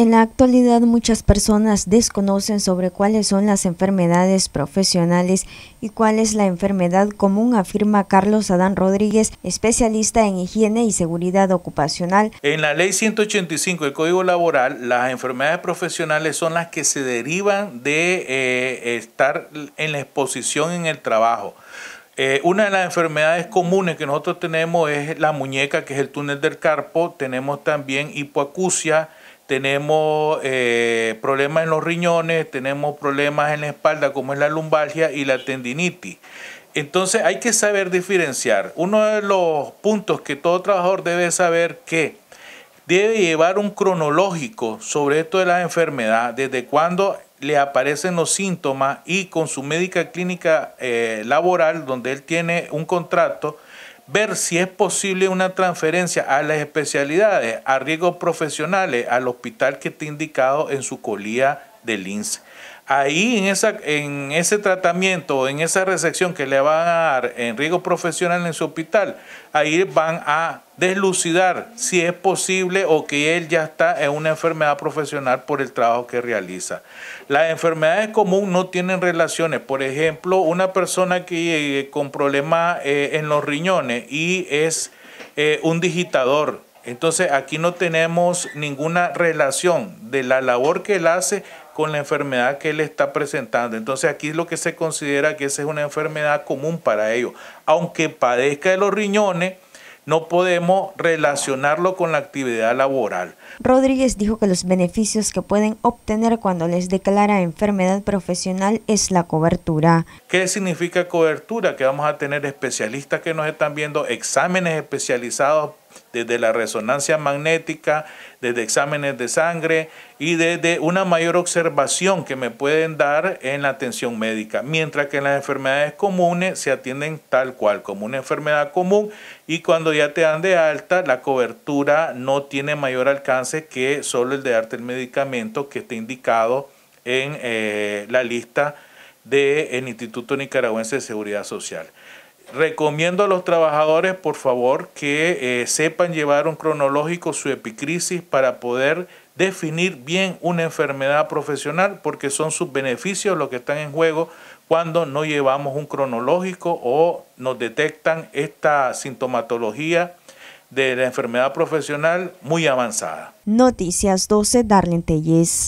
En la actualidad muchas personas desconocen sobre cuáles son las enfermedades profesionales y cuál es la enfermedad común, afirma Carlos Adán Rodríguez, especialista en higiene y seguridad ocupacional. En la ley 185 del Código Laboral, las enfermedades profesionales son las que se derivan de eh, estar en la exposición en el trabajo. Eh, una de las enfermedades comunes que nosotros tenemos es la muñeca, que es el túnel del carpo. Tenemos también hipoacusia, tenemos eh, problemas en los riñones, tenemos problemas en la espalda como es la lumbalgia y la tendinitis. Entonces hay que saber diferenciar. Uno de los puntos que todo trabajador debe saber que debe llevar un cronológico sobre esto de la enfermedad, desde cuando le aparecen los síntomas y con su médica clínica eh, laboral, donde él tiene un contrato, ver si es posible una transferencia a las especialidades, a riesgos profesionales, al hospital que está indicado en su colía del INSE ahí en, esa, en ese tratamiento, en esa recepción que le van a dar en riesgo profesional en su hospital, ahí van a deslucidar si es posible o que él ya está en una enfermedad profesional por el trabajo que realiza. Las enfermedades comunes no tienen relaciones. Por ejemplo, una persona que llegue con problemas eh, en los riñones y es eh, un digitador, entonces aquí no tenemos ninguna relación de la labor que él hace con la enfermedad que él está presentando. Entonces aquí lo que se considera que esa es una enfermedad común para ellos. Aunque padezca de los riñones, no podemos relacionarlo con la actividad laboral. Rodríguez dijo que los beneficios que pueden obtener cuando les declara enfermedad profesional es la cobertura. ¿Qué significa cobertura? Que vamos a tener especialistas que nos están viendo, exámenes especializados desde la resonancia magnética, desde exámenes de sangre y desde una mayor observación que me pueden dar en la atención médica, mientras que en las enfermedades comunes se atienden tal cual, como una enfermedad común y cuando ya te dan de alta, la cobertura no tiene mayor alcance que solo el de darte el medicamento que está indicado en eh, la lista del Instituto Nicaragüense de Seguridad Social. Recomiendo a los trabajadores, por favor, que eh, sepan llevar un cronológico su epicrisis para poder definir bien una enfermedad profesional, porque son sus beneficios los que están en juego cuando no llevamos un cronológico o nos detectan esta sintomatología de la enfermedad profesional muy avanzada. Noticias 12, Darlene Telles.